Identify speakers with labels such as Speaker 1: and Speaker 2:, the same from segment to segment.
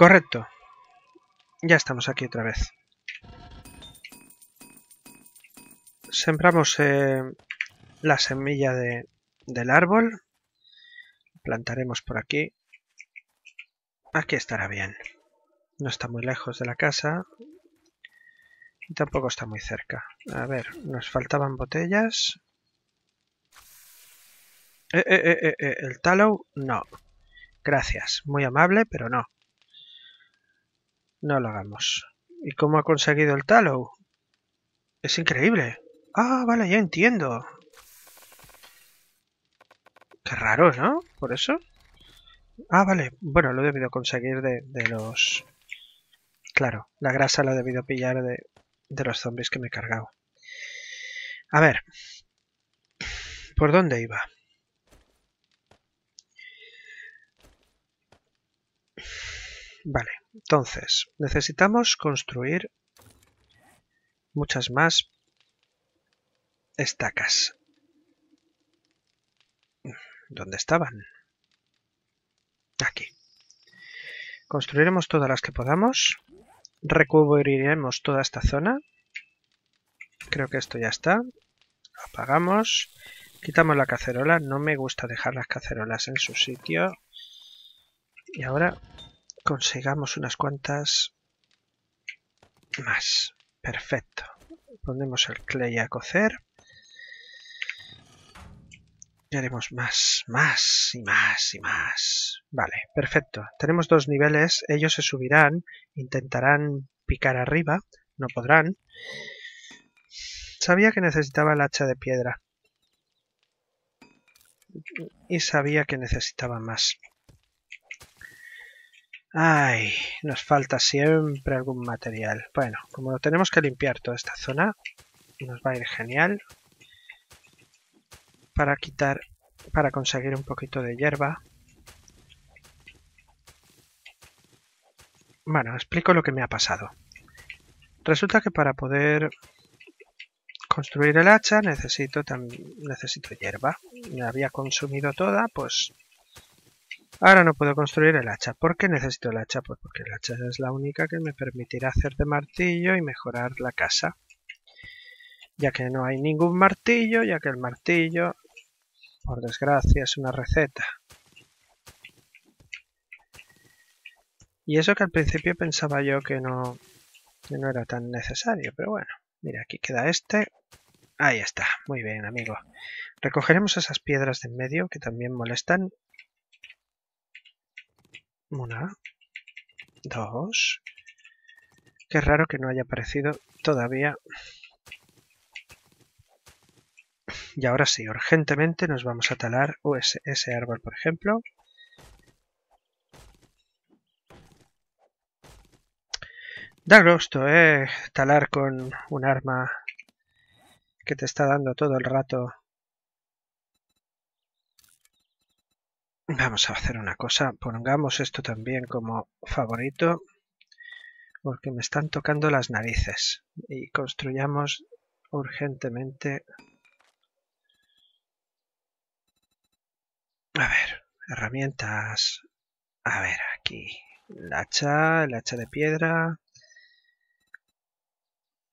Speaker 1: Correcto. Ya estamos aquí otra vez. Sembramos eh, la semilla de, del árbol. Plantaremos por aquí. Aquí estará bien. No está muy lejos de la casa. Y tampoco está muy cerca. A ver, nos faltaban botellas. Eh, eh, el tallow, no. Gracias. Muy amable, pero no. No lo hagamos. ¿Y cómo ha conseguido el tallow? Es increíble. Ah, vale, ya entiendo. Qué raro, ¿no? Por eso. Ah, vale. Bueno, lo he debido conseguir de, de los... Claro, la grasa la he debido pillar de, de los zombies que me he cargado. A ver. ¿Por dónde iba? Vale, entonces necesitamos construir muchas más estacas. ¿Dónde estaban? Aquí. Construiremos todas las que podamos. Recubriremos toda esta zona. Creo que esto ya está. Apagamos. Quitamos la cacerola. No me gusta dejar las cacerolas en su sitio. Y ahora consigamos unas cuantas más. Perfecto. Ponemos el clay a cocer. Y haremos más, más y más y más. Vale, perfecto. Tenemos dos niveles. Ellos se subirán, intentarán picar arriba. No podrán. Sabía que necesitaba el hacha de piedra. Y sabía que necesitaba más. Ay, nos falta siempre algún material. Bueno, como lo tenemos que limpiar toda esta zona, nos va a ir genial para quitar, para conseguir un poquito de hierba. Bueno, explico lo que me ha pasado. Resulta que para poder construir el hacha necesito, necesito hierba. Me había consumido toda, pues Ahora no puedo construir el hacha. ¿Por qué necesito el hacha? Pues porque el hacha es la única que me permitirá hacer de martillo y mejorar la casa. Ya que no hay ningún martillo, ya que el martillo, por desgracia, es una receta. Y eso que al principio pensaba yo que no, que no era tan necesario, pero bueno. Mira, aquí queda este. Ahí está, muy bien, amigo. Recogeremos esas piedras de en medio que también molestan una, dos. Qué raro que no haya aparecido todavía. Y ahora sí, urgentemente nos vamos a talar ese, ese árbol, por ejemplo. Da gusto, eh, talar con un arma que te está dando todo el rato Vamos a hacer una cosa, pongamos esto también como favorito porque me están tocando las narices. Y construyamos urgentemente. A ver, herramientas. A ver, aquí. El hacha, el hacha de piedra.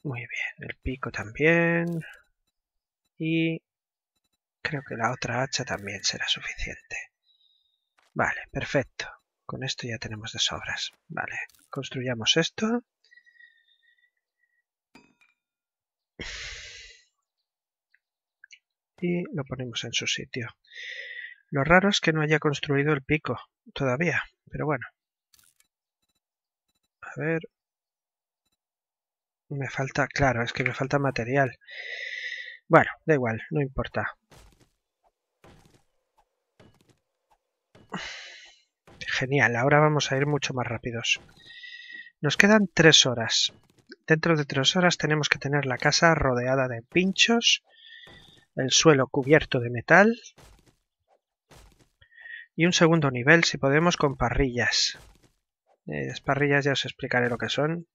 Speaker 1: Muy bien, el pico también. Y creo que la otra hacha también será suficiente Vale, perfecto. Con esto ya tenemos de sobras. Vale, construyamos esto. Y lo ponemos en su sitio. Lo raro es que no haya construido el pico todavía, pero bueno. A ver. Me falta, claro, es que me falta material. Bueno, da igual, no importa. Genial, ahora vamos a ir mucho más rápidos. Nos quedan tres horas. Dentro de tres horas tenemos que tener la casa rodeada de pinchos, el suelo cubierto de metal y un segundo nivel, si podemos, con parrillas. Eh, las parrillas ya os explicaré lo que son.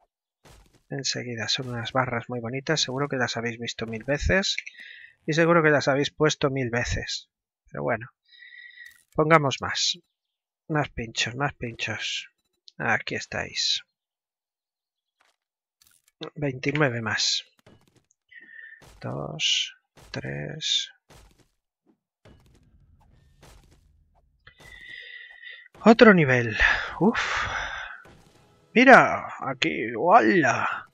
Speaker 1: Enseguida son unas barras muy bonitas, seguro que las habéis visto mil veces y seguro que las habéis puesto mil veces. Pero bueno, pongamos más. Más pinchos, más pinchos. Aquí estáis. 29 más. 2, 3. Otro nivel. Uf. Mira, aquí. ¡Hola!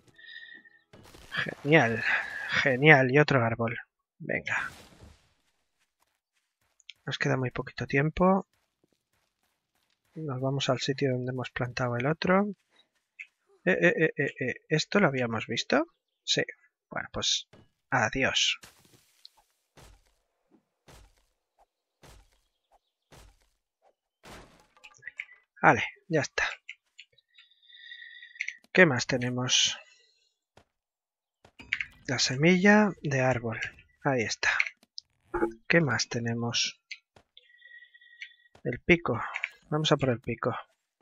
Speaker 1: Genial. Genial. Y otro árbol. Venga. Nos queda muy poquito tiempo. Nos vamos al sitio donde hemos plantado el otro. Eh, eh, eh. ¿Esto lo habíamos visto? Sí. Bueno, pues adiós. Vale, ya está. ¿Qué más tenemos? La semilla de árbol. Ahí está. ¿Qué más tenemos? El pico. Vamos a por el pico.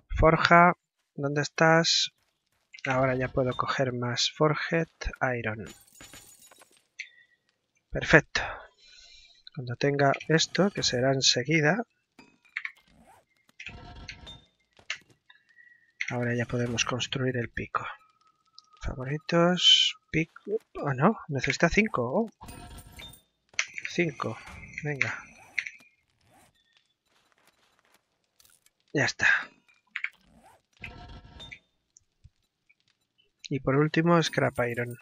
Speaker 1: Forja. ¿Dónde estás? Ahora ya puedo coger más Forget Iron. Perfecto. Cuando tenga esto, que será enseguida, ahora ya podemos construir el pico. Favoritos, pico... Oh, no, necesita 5. 5. Venga. Ya está. Y por último, Scrap Iron.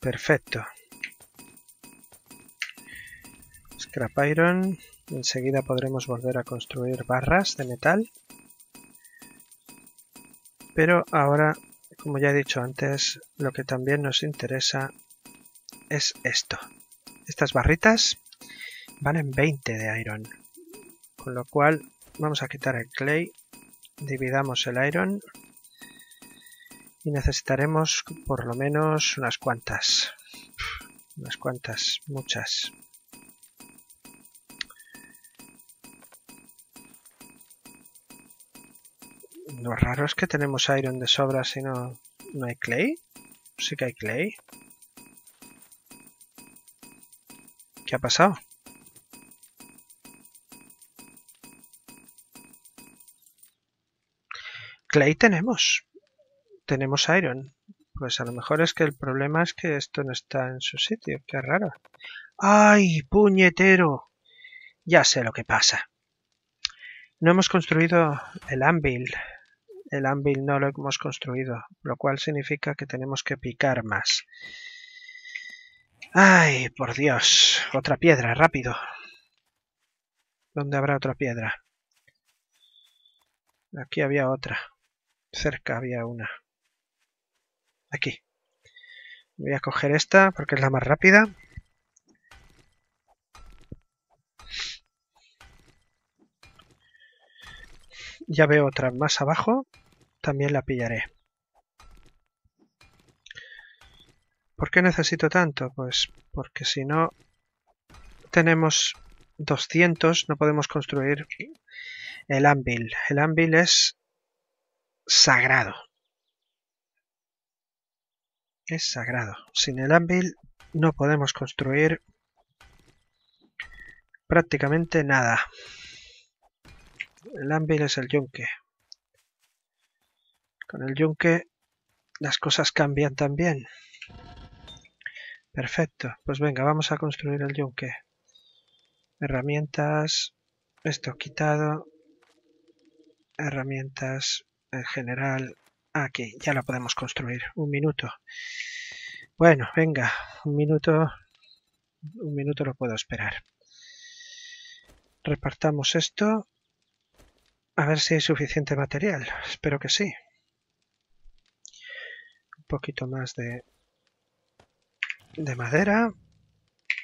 Speaker 1: Perfecto. Scrap Iron. Enseguida podremos volver a construir barras de metal. Pero ahora, como ya he dicho antes, lo que también nos interesa es esto. Estas barritas valen 20 de iron. Con lo cual vamos a quitar el clay, dividamos el iron y necesitaremos por lo menos unas cuantas. Unas cuantas, muchas. Lo raro es que tenemos iron de sobra si no, no hay clay. Sí que hay clay. ¿Qué ha pasado? Clay tenemos tenemos Iron. Pues a lo mejor es que el problema es que esto no está en su sitio. Qué raro. ¡Ay, puñetero! Ya sé lo que pasa. No hemos construido el anvil. El anvil no lo hemos construido, lo cual significa que tenemos que picar más. ¡Ay, por Dios! Otra piedra, rápido. ¿Dónde habrá otra piedra? Aquí había otra. Cerca había una. Aquí. Voy a coger esta porque es la más rápida. Ya veo otra más abajo. También la pillaré. ¿Por qué necesito tanto? Pues porque si no tenemos 200 no podemos construir el anvil. El anvil es sagrado es sagrado. Sin el anvil no podemos construir prácticamente nada. El anvil es el yunque. Con el yunque las cosas cambian también. Perfecto. Pues venga, vamos a construir el yunque. Herramientas. Esto quitado. Herramientas en general. Aquí, ya la podemos construir. Un minuto. Bueno, venga, un minuto. Un minuto lo puedo esperar. Repartamos esto. A ver si hay suficiente material. Espero que sí. Un poquito más de, de madera.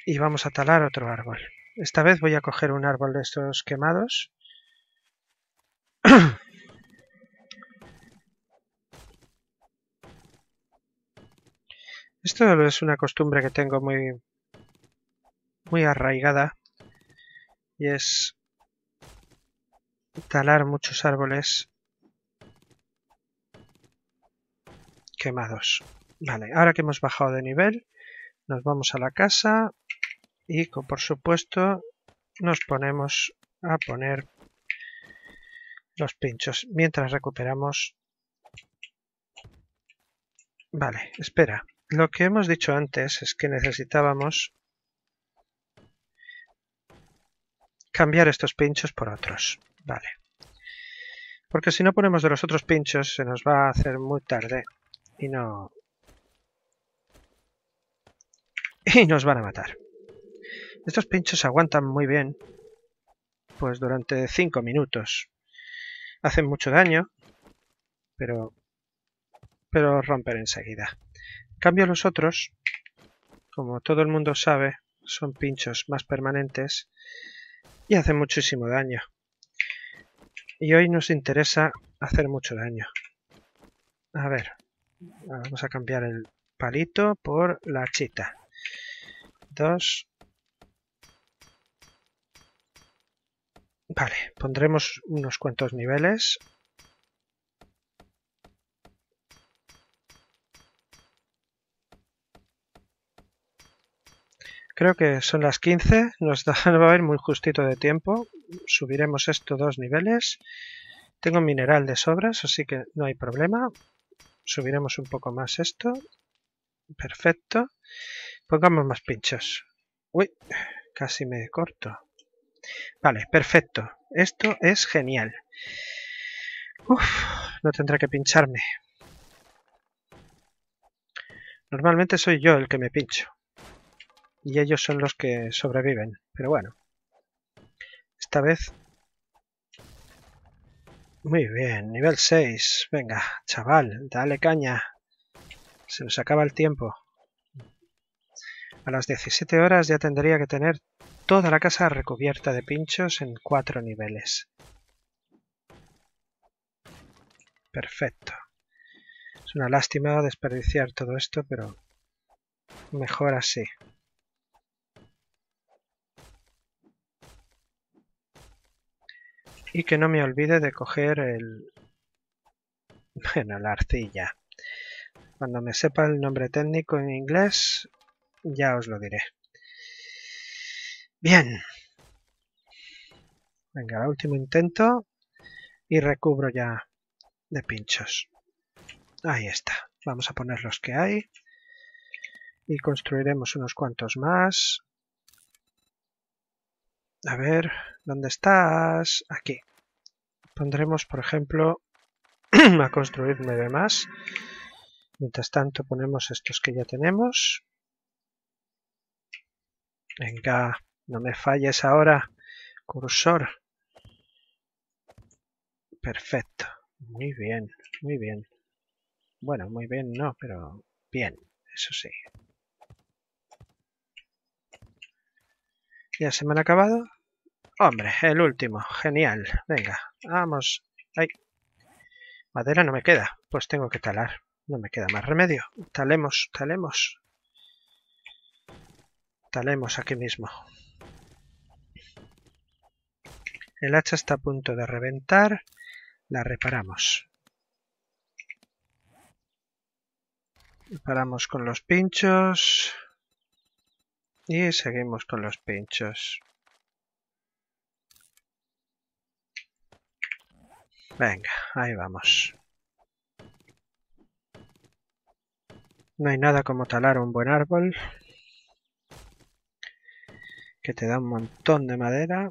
Speaker 1: Y vamos a talar otro árbol. Esta vez voy a coger un árbol de estos quemados. Esto es una costumbre que tengo muy, muy arraigada. Y es talar muchos árboles quemados. Vale, ahora que hemos bajado de nivel, nos vamos a la casa y por supuesto nos ponemos a poner los pinchos mientras recuperamos. Vale espera lo que hemos dicho antes es que necesitábamos cambiar estos pinchos por otros. Vale. Porque si no ponemos de los otros pinchos se nos va a hacer muy tarde y no y nos van a matar. Estos pinchos aguantan muy bien pues durante 5 minutos. Hacen mucho daño, pero, pero rompen enseguida. Cambio los otros, como todo el mundo sabe, son pinchos más permanentes y hacen muchísimo daño. Y hoy nos interesa hacer mucho daño. A ver, vamos a cambiar el palito por la chita. Dos. Vale, pondremos unos cuantos niveles. Creo que son las 15, nos va a haber muy justito de tiempo. Subiremos esto dos niveles. Tengo mineral de sobras, así que no hay problema. Subiremos un poco más esto. Perfecto. Pongamos más pinchos. Uy, casi me corto. Vale, perfecto. Esto es genial. Uf, no tendré que pincharme. Normalmente soy yo el que me pincho. Y ellos son los que sobreviven. Pero bueno. Esta vez... Muy bien, nivel 6. Venga, chaval, dale caña. Se nos acaba el tiempo. A las 17 horas ya tendría que tener toda la casa recubierta de pinchos en cuatro niveles. Perfecto. Es una lástima desperdiciar todo esto, pero mejor así. Y que no me olvide de coger el... Bueno, la arcilla. Cuando me sepa el nombre técnico en inglés, ya os lo diré. Bien. Venga, último intento. Y recubro ya de pinchos. Ahí está. Vamos a poner los que hay. Y construiremos unos cuantos más. A ver, ¿dónde estás? Aquí. Pondremos, por ejemplo, a construir nueve más. Mientras tanto ponemos estos que ya tenemos. Venga, no me falles ahora, cursor. Perfecto. Muy bien, muy bien. Bueno, muy bien no, pero bien, eso sí. ¿Ya se me han acabado? Hombre, el último. Genial. Venga, vamos. ¡Ay! Madera no me queda. Pues tengo que talar. No me queda más remedio. Talemos, talemos. Talemos aquí mismo. El hacha está a punto de reventar. La reparamos. Reparamos con los pinchos. Y seguimos con los pinchos. Venga, ahí vamos. No hay nada como talar un buen árbol. Que te da un montón de madera.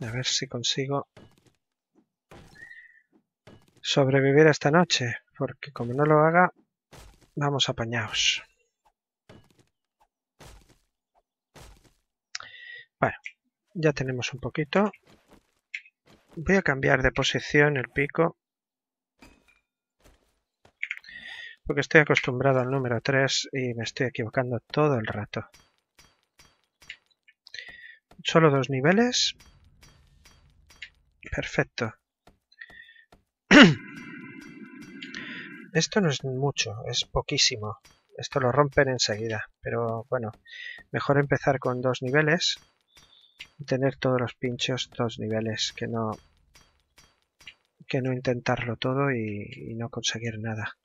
Speaker 1: A ver si consigo sobrevivir esta noche, porque como no lo haga, vamos apañados. Ya tenemos un poquito. Voy a cambiar de posición el pico. Porque estoy acostumbrado al número 3 y me estoy equivocando todo el rato. Solo dos niveles. Perfecto. Esto no es mucho, es poquísimo. Esto lo rompen enseguida. Pero bueno, mejor empezar con dos niveles tener todos los pinchos dos niveles que no que no intentarlo todo y, y no conseguir nada.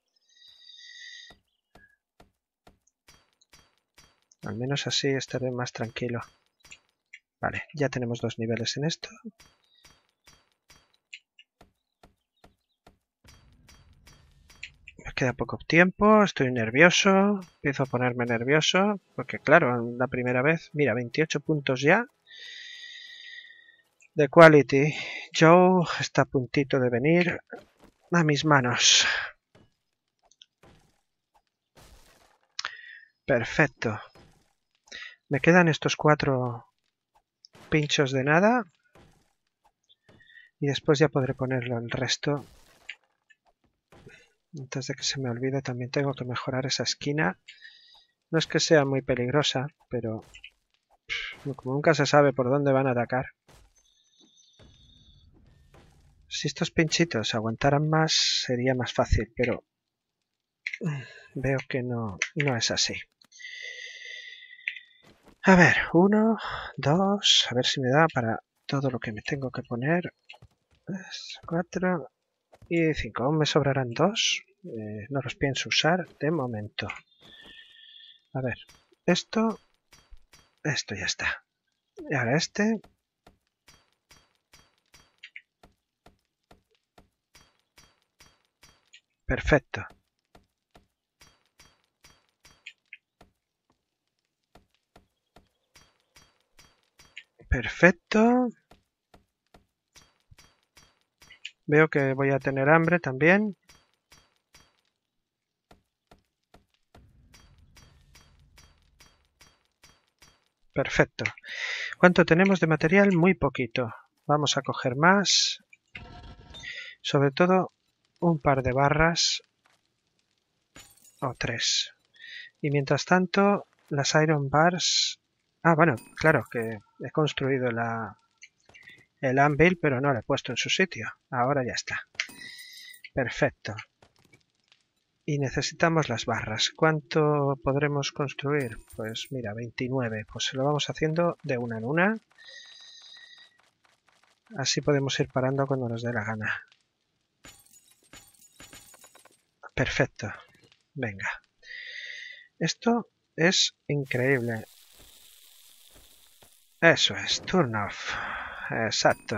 Speaker 1: Al menos así estaré más tranquilo. Vale, ya tenemos dos niveles en esto. Me queda poco tiempo, estoy nervioso, empiezo a ponerme nervioso, porque claro, la primera vez, mira, 28 puntos ya. De Quality, Joe está a puntito de venir a mis manos. Perfecto. Me quedan estos cuatro pinchos de nada. Y después ya podré ponerlo el resto. Antes de que se me olvide, también tengo que mejorar esa esquina. No es que sea muy peligrosa, pero como nunca se sabe por dónde van a atacar. Si estos pinchitos aguantaran más, sería más fácil, pero veo que no, no es así. A ver, uno, dos, a ver si me da para todo lo que me tengo que poner. cuatro y cinco. Aún me sobrarán dos. Eh, no los pienso usar de momento. A ver, esto, esto ya está. Y ahora este. Perfecto. Perfecto. Veo que voy a tener hambre también. Perfecto. ¿Cuánto tenemos de material? Muy poquito. Vamos a coger más. Sobre todo un par de barras. O tres. Y mientras tanto, las iron bars Ah, bueno, claro, que he construido la, el anvil, pero no lo he puesto en su sitio. Ahora ya está. Perfecto. Y necesitamos las barras. ¿Cuánto podremos construir? Pues mira, 29. Pues se lo vamos haciendo de una en una. Así podemos ir parando cuando nos dé la gana. Perfecto. Venga. Esto es increíble. Eso es, turn off. Exacto.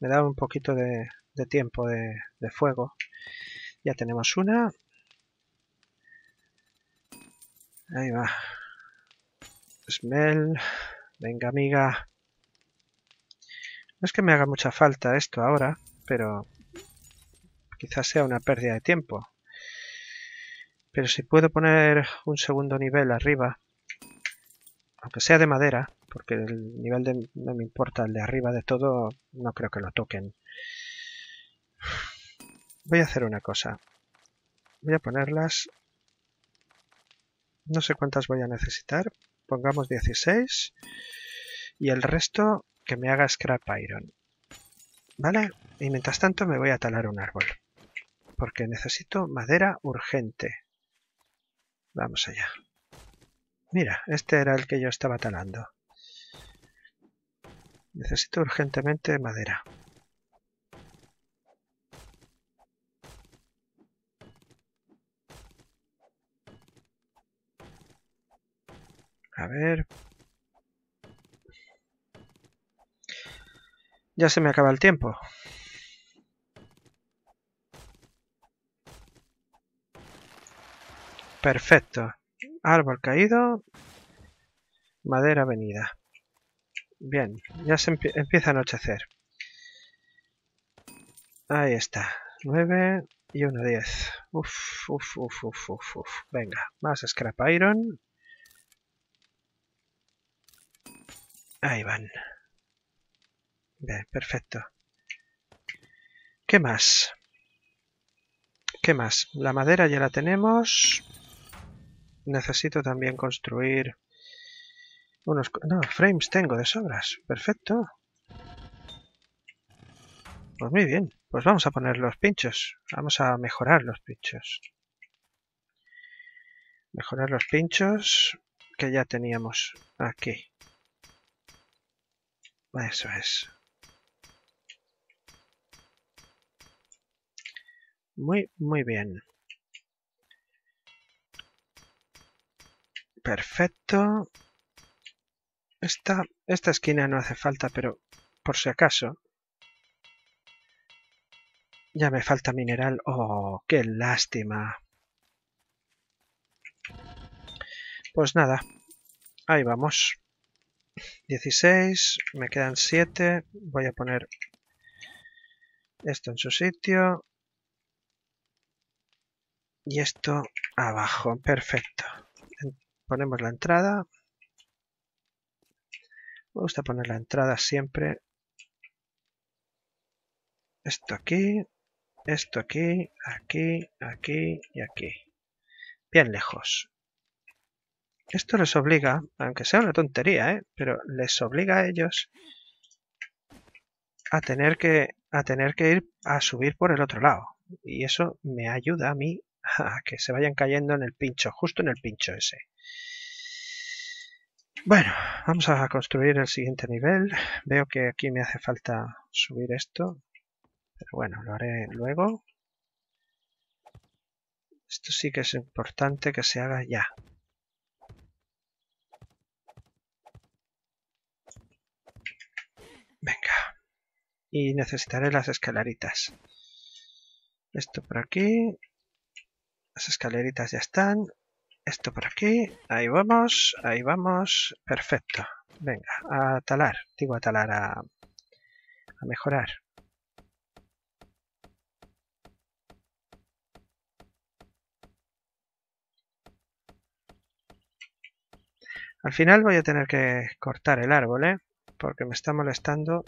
Speaker 1: Me da un poquito de, tiempo de, de, fuego. Ya tenemos una. Ahí va. Smell. Venga, amiga. No es que me haga mucha falta esto ahora, pero quizás sea una pérdida de tiempo. Pero si puedo poner un segundo nivel arriba, aunque sea de madera, porque el nivel de, no me importa, el de arriba de todo no creo que lo toquen. Voy a hacer una cosa. Voy a ponerlas... No sé cuántas voy a necesitar. Pongamos 16. Y el resto que me haga scrap iron. ¿Vale? Y mientras tanto me voy a talar un árbol. Porque necesito madera urgente. Vamos allá. Mira, este era el que yo estaba talando. Necesito urgentemente madera. A ver. Ya se me acaba el tiempo. Perfecto. Árbol caído. Madera venida. Bien, ya se empieza a anochecer. Ahí está. 9 y 1, 10. Uf, uf, uf, uf, uf, uf. Venga, más scrap iron. Ahí van. Bien, perfecto. ¿Qué más? ¿Qué más? La madera ya la tenemos. Necesito también construir unos... No, frames tengo de sobras. Perfecto. Pues muy bien. Pues vamos a poner los pinchos. Vamos a mejorar los pinchos. Mejorar los pinchos que ya teníamos aquí. Eso es. Muy, muy bien. Perfecto. Esta, esta esquina no hace falta, pero por si acaso. Ya me falta mineral. ¡Oh, qué lástima! Pues nada, ahí vamos. 16, me quedan 7. Voy a poner esto en su sitio. Y esto abajo, perfecto. Ponemos la entrada. Me gusta poner la entrada siempre. Esto aquí, esto aquí, aquí, aquí y aquí. Bien lejos. Esto les obliga, aunque sea una tontería, ¿eh? pero les obliga a ellos a tener que a tener que ir a subir por el otro lado. Y eso me ayuda a mí que se vayan cayendo en el pincho, justo en el pincho ese. Bueno, vamos a construir el siguiente nivel. Veo que aquí me hace falta subir esto. Pero bueno, lo haré luego. Esto sí que es importante que se haga ya. Venga. Y necesitaré las escaleritas. Esto por aquí. Las escaleritas ya están. Esto por aquí. Ahí vamos. Ahí vamos. Perfecto. Venga, a talar. Digo a talar, a, a mejorar. Al final voy a tener que cortar el árbol, ¿eh? Porque me está molestando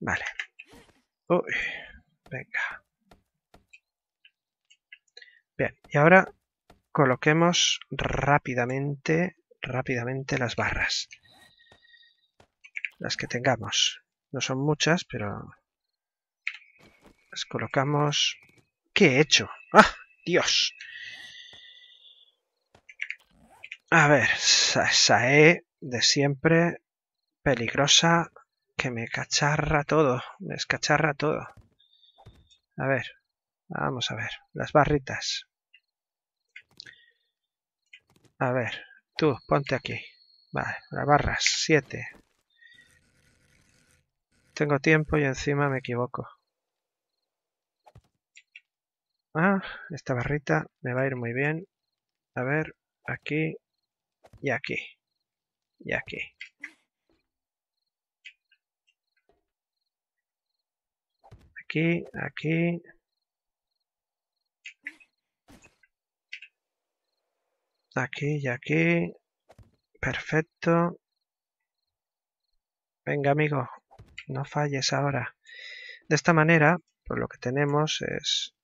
Speaker 1: Vale. Uy, venga. Bien, y ahora coloquemos rápidamente, rápidamente las barras. Las que tengamos. No son muchas, pero las colocamos... ¿Qué he hecho? ¡Ah! ¡Dios! A ver, Sae de siempre, peligrosa, que me cacharra todo, me escacharra todo. A ver, vamos a ver, las barritas. A ver, tú, ponte aquí. Vale, las barras, siete. Tengo tiempo y encima me equivoco. Ah, esta barrita me va a ir muy bien. A ver, aquí y aquí. Y aquí. Aquí, aquí. Aquí y aquí. Perfecto. Venga, amigo, no falles ahora. De esta manera, pues lo que tenemos es,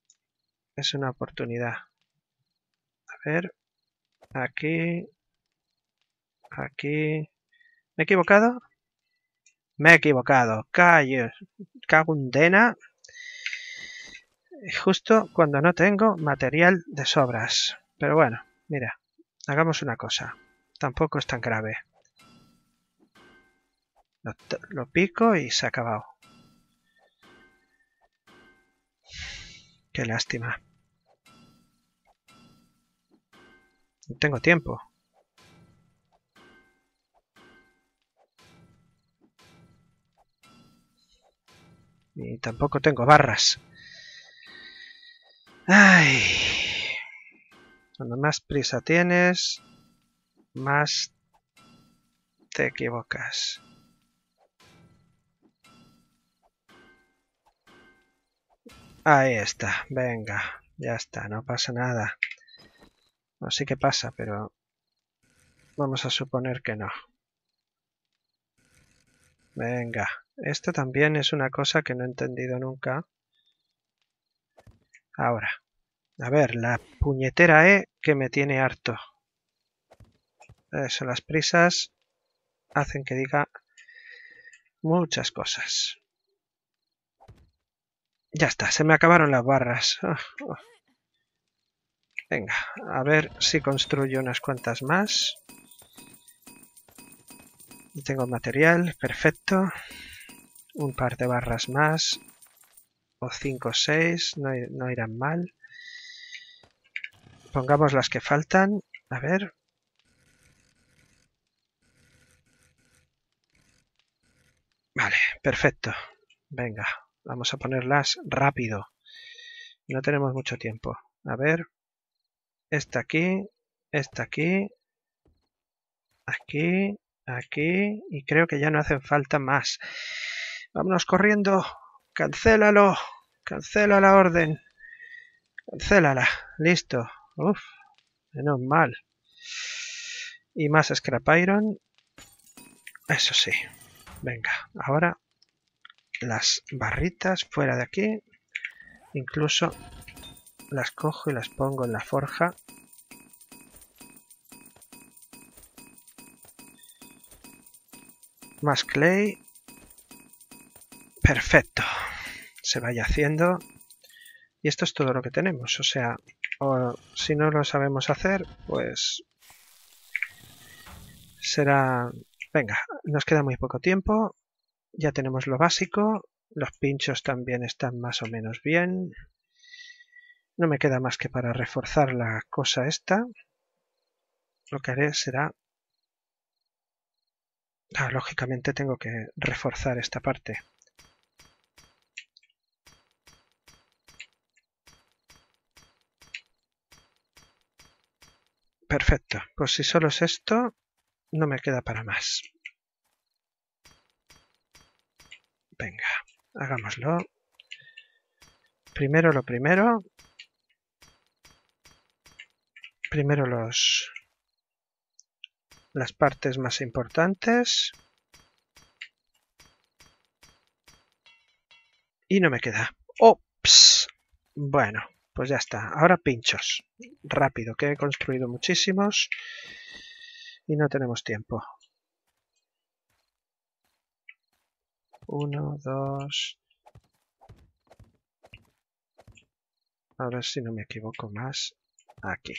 Speaker 1: es una oportunidad. A ver, aquí, aquí. ¿Me he equivocado? Me he equivocado. Callo, cago en dena justo cuando no tengo material de sobras. Pero bueno, mira, hagamos una cosa. Tampoco es tan grave. Lo, pico y se ha acabado. Qué lástima. No tengo tiempo. Y tampoco tengo barras. Ay. Cuando más prisa tienes, más te equivocas. Ahí está, venga, ya está, no pasa nada. No sí que pasa, pero vamos a suponer que no. Venga, esto también es una cosa que no he entendido nunca. Ahora, a ver, la puñetera E que me tiene harto. Eso, las prisas hacen que diga muchas cosas. Ya está, se me acabaron las barras. Ah, ah. Venga, a ver si construyo unas cuantas más. Tengo material, perfecto. Un par de barras más o 5 o 6, no, irán mal. Pongamos las que faltan. A ver. Vale, perfecto. Venga, vamos a ponerlas rápido. No tenemos mucho tiempo. A ver. Esta aquí, esta aquí, aquí, aquí, y creo que ya no hacen falta más. Vámonos corriendo. Cancélalo. Cancela la orden. Cancélala. Listo. Uf. Menos mal. Y más scrap iron. Eso sí. Venga. Ahora las barritas fuera de aquí. Incluso las cojo y las pongo en la forja. Más clay. Perfecto. Se vaya haciendo. Y esto es todo lo que tenemos. O sea, o si no lo sabemos hacer, pues será... Venga, nos queda muy poco tiempo. Ya tenemos lo básico. Los pinchos también están más o menos bien. No me queda más que para reforzar la cosa esta. Lo que haré será... Ah, lógicamente tengo que reforzar esta parte. Perfecto. Pues si solo es esto, no me queda para más. Venga, hagámoslo. Primero lo primero. Primero los las partes más importantes. Y no me queda. ¡Ops! Bueno, pues ya está. Ahora pinchos. Rápido, que he construido muchísimos. Y no tenemos tiempo. Uno, dos... A ver si no me equivoco más. Aquí.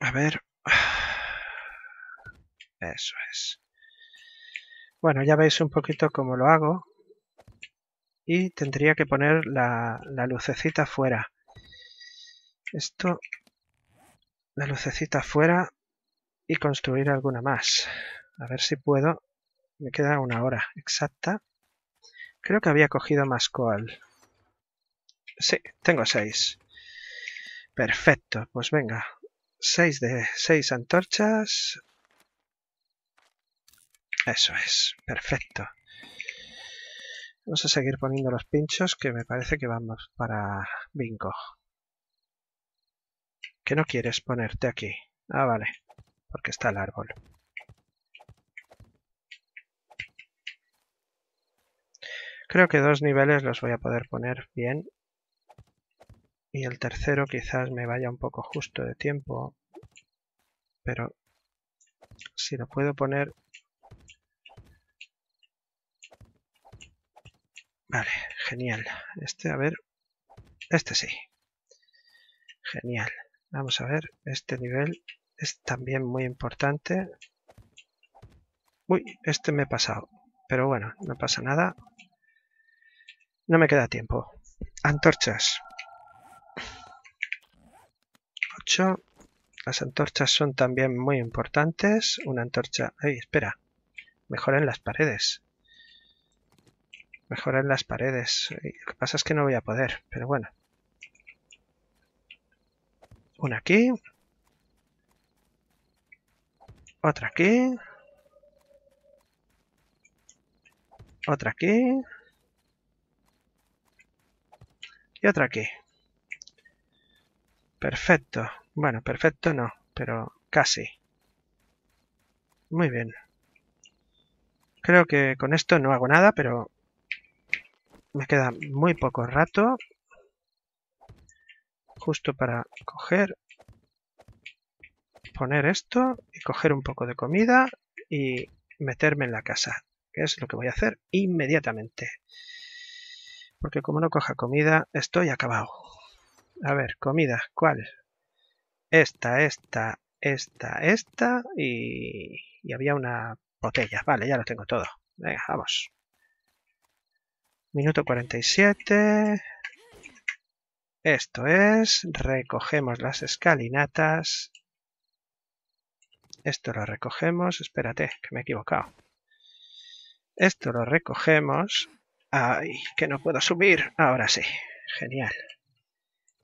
Speaker 1: A ver. Eso es. Bueno, ya veis un poquito cómo lo hago. Y tendría que poner la, la lucecita fuera. Esto, la lucecita fuera y construir alguna más. A ver si puedo. Me queda una hora exacta. Creo que había cogido más coal. Sí, tengo seis. Perfecto, pues venga. Seis de seis antorchas. Eso es, perfecto. Vamos a seguir poniendo los pinchos que me parece que vamos para bingo. ¿Qué no quieres ponerte aquí? Ah, vale, porque está el árbol. Creo que dos niveles los voy a poder poner bien. Y el tercero quizás me vaya un poco justo de tiempo. Pero si lo puedo poner Vale, genial. Este, a ver. Este sí. Genial. Vamos a ver. Este nivel es también muy importante. Uy, este me he pasado. Pero bueno, no pasa nada. No me queda tiempo. Antorchas. 8. Las antorchas son también muy importantes. Una antorcha... ¡Ay, espera! Mejoren las paredes mejorar las paredes. Lo que pasa es que no voy a poder, pero bueno. Una aquí. Otra aquí. Otra aquí. Y otra aquí. Perfecto. Bueno, perfecto no, pero casi. Muy bien. Creo que con esto no hago nada, pero me queda muy poco rato. Justo para coger, poner esto y coger un poco de comida y meterme en la casa. Que es lo que voy a hacer inmediatamente. Porque como no coja comida, estoy acabado. A ver, comida, ¿cuál? Esta, esta, esta, esta y, y había una botella. Vale, ya lo tengo todo. Venga, vamos. Minuto 47. Esto es, recogemos las escalinatas. Esto lo recogemos, espérate, que me he equivocado. Esto lo recogemos. ¡Ay, que no puedo subir! Ahora sí, genial.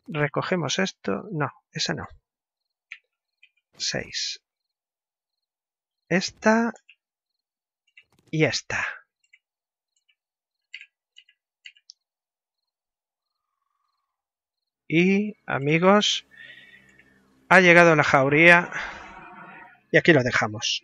Speaker 1: Recogemos esto. No, esa no. 6. Esta y esta. Y amigos, ha llegado la jauría y aquí lo dejamos.